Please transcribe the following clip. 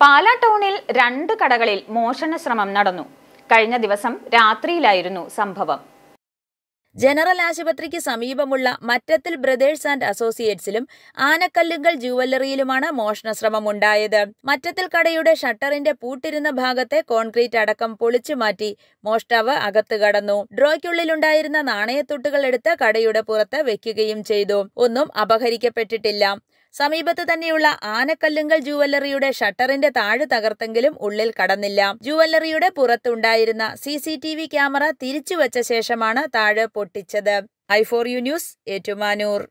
പാലാ ടൗണിൽ രണ്ട് കടകളിൽ മോഷണ ശ്രമം നടന്നു. കഴിഞ്ഞ ദിവസം രാത്രിയിലായിരുന്നു സംഭവം. ജനറൽ ആശുപത്രിക്ക് സമീപമുള്ള മറ്റത്തിൽ ബ്രദേഴ്സ് ആൻഡ് അസോസിയേറ്റ്സിലും ആനക്കല്ലുങ്കൽ ജുവല്ലറിയിലുമാണ് മോഷണശ്രമമുണ്ടായത്. മറ്റത്തിൽ കടയുടെ ഷട്ടറിന്റെ പൂട്ടിരുന്ന ഭാഗത്തെ കോൺക്രീറ്റ് അടക്കം പൊളിച്ചു മാറ്റി മോഷ്ടാവ് അകത്ത് കടന്നു. ഡ്രോയ്ക്കുള്ളിലുണ്ടായിരുന്ന നാണയത്തുട്ടുകൾ എടുത്ത് കടയുടെ പുറത്ത് വെക്കുകയും ചെയ്തു. ഒന്നും അപഹരിക്കപ്പെട്ടിട്ടില്ല. സമീപത്ത് തന്നെയുള്ള ആനക്കല്ലുങ്കൽ ജുവല്ലറിയുടെ ഷട്ടറിന്റെ താഴ് തകർത്തെങ്കിലും ഉള്ളിൽ കടന്നില്ല. ജുവല്ലറിയുടെ പുറത്തുണ്ടായിരുന്ന C C T V camera തിരിച്ചുവച്ച ശേഷമാണ് താഴ് പൊട്ടിച്ചത്. I four U news Ettumanoor.